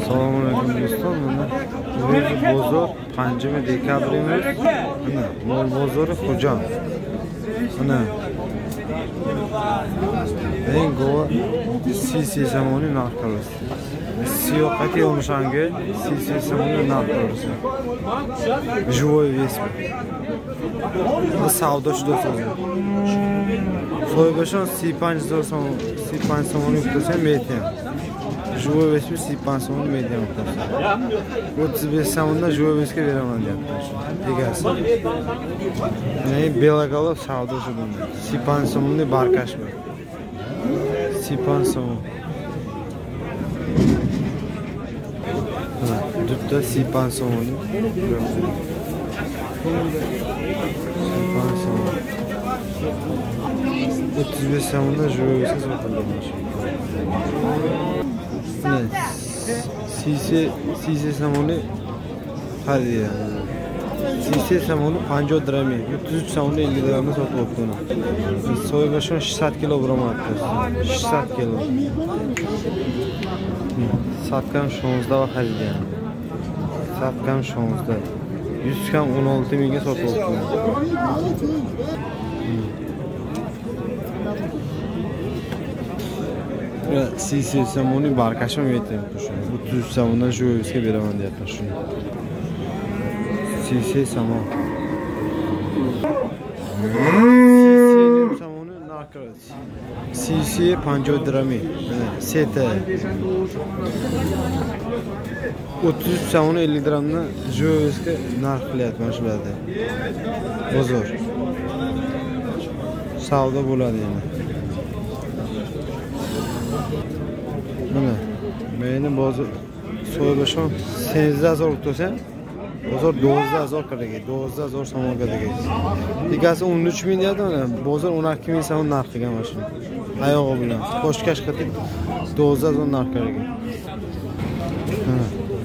assalomu alaykum do'stlar mana. Bugungi bozor panjimi dekabr emas mana mol bozori xo'jam. Mana. Eng gova si si samoni narximiz si yoqqa kelmishangi si si samoni narximiz живой вес bu savdo juda so'zi so'ygashon si panj zor si panj samoni yutqazgan metiyam Живой весь C5 so'mni me'tiyam. 35 so'mda живой весga beraman deyapti. Egasi. Ne belagalo savdo shu bunda. C5 so'mni barkashmi. C5 so'm. Dupta C5 so'mni. C5 so'm. 35 so'mda живой весga sotilgan. शीशे शीशे somoni शीशे somoni panjab dirham yettiz uch somon ellik dirhamga sotilyapti uni soy bashon shsat kilogramm yapti shsat kilo satkam shonuzda va xaridgan satkam shonuzda yuz kam o'n olti mingga sotilyapti sotib olibdi. Sisi samoni barkashim aytyapti shuni. 33 so'mdan shu o'zga beraman deyapti shuni. Sisi samon. Sisi samoni narxi. Sisi 50 dirhami. Seta. 33 so'mni 50 dirhamni shu o'zga narx qilyapman shularda. Bozor. Savdo bo'ladi yana. mana meni bozor so'ylashim sakkiz hazor bo'lsa bozor 12000 hazor 12000 to'qqiz degan. somonga egasi o'n uch mana bozor o'n ikki ming so'm narx qilgan mana shuni. Bilan. Poshkash qilib 12000 hazor narx qilgan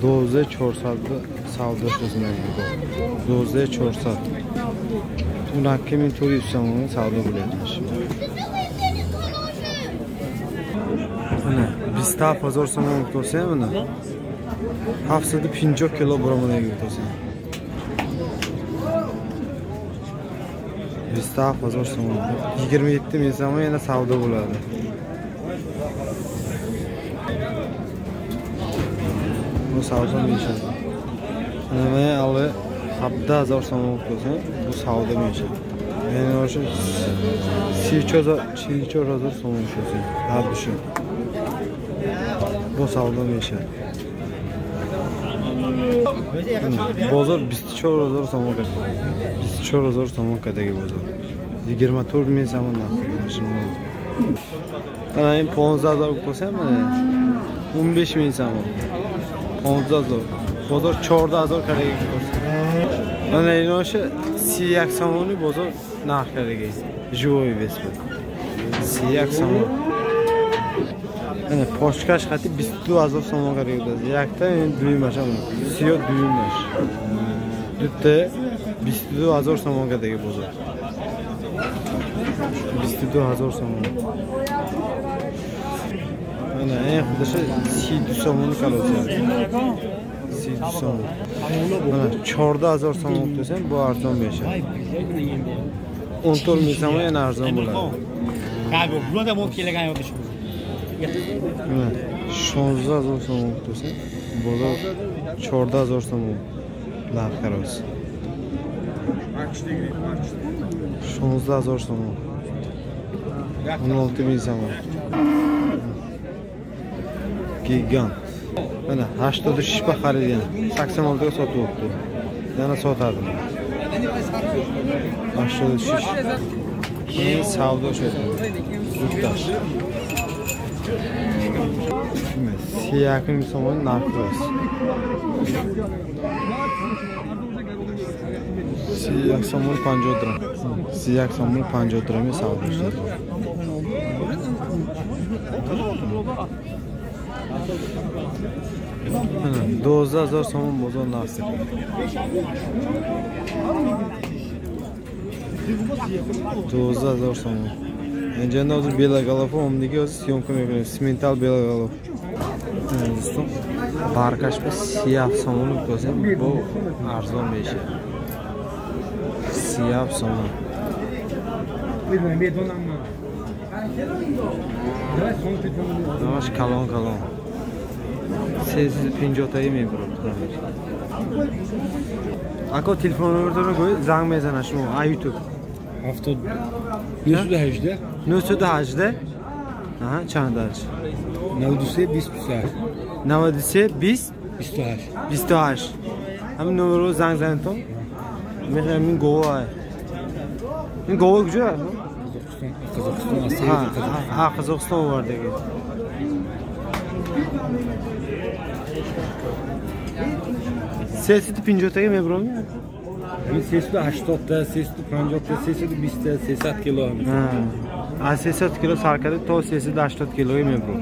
12400 400 savdo so'zinagi 12400. 400 o'n ikki ming to'rt savdo بیستا هزار سوم توسیه بنا 750 کیلو برامون دیگه توسیه بیستا هزار سوم 27 ming so'm yana savdo bo'ladi bu savdo meshadi nima hali 17 hozir so'm bo'lib tursin bu savdo meshadi Yani şu 34 hozir so'm o'shasi. Hal shu bu savdo mishadi bozor 24 hazar so'm 24 hazar so'mkadagi bozor 24 ming so'm narxi mana endi 15 hazar bo'lsa mana 15 ming so'm 15 hazar bozor 14 hazar karaga ko'rsa mana endi o'sha siyak somoni bozor narx karaga живой вес bu siyak somon Hani poşkaş xati 22000 so'mga qaraydi. Yakta endi duymash ana. Siyo duymash. Dutta 22000 so'mga degi bozor. 22000 so'm. Mana eng xudoshi 700 so'mni qoladi. 700 so'm. Mana 14000 so'm o'tsa bu arzon beshi. 14 ming so'm yana arzon bo'ladi. Kago, bunda mot kelagan yo'q ish. Mana 16000 so'm o'tsa bozor 14000 so'm narx qaraysiz. 16000 so'm. 16 ming so'm. Gigant. Mana 80 shishpa xaridgan. 86 ga sotib o'tdi. Yana sotadi. 80 shish. Keyin savdo shu. Yurtdosh. Siyakim somon narxi qo'yasiz. Siyak somon 50 dirham. Siyak somon 50 dirhamga savdo qiladi. Mana 12000 somon bozor narxi. Do'zda hazar so'm. Nečenov Bela Galofov, omdagi Sion ko'makini Simental Bela Galofov. Do'stim, barkashpa siyaf somon bo'lsa, bu arzon beshi. Siyaf somon. Namash kalon kalon. Sessiz pinjotayı mı bro? Ako telefonu ördüğünü koy, zang mezanaşım o, ay YouTube. Hafta 918. 918. Aha, چند هشت 93 28 93 20 28 28 همین نمره رو زنگ زنید تون میخوایم این گوه های این گوه کجا های؟ قزاقستان ها قزاقستان وارده گید سیاسی تو پینجوتایی میبرم یا؟ Min sesli hachtodta sesli panjobda sesli bitta sesat kilo ha. A 60 kilo sarkadi to sesiti 80 kiloga mebro